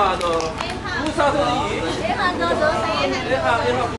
哈的，乌沙的，哎哈的，哎哈哎哈。